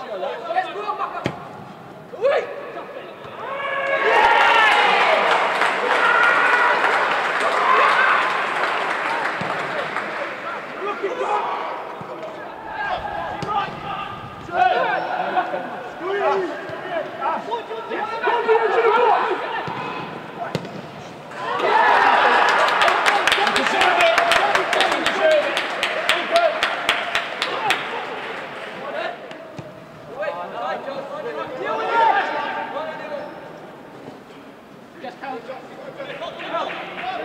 What you doing? Yes, help. Help.